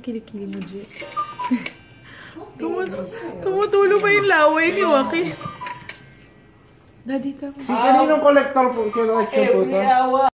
Kilikili mo, Jay. Tumutulo pa yung laway ni Waki. Daddy, tama. Ah, si kaninong collector po, ano collection po eh, ito?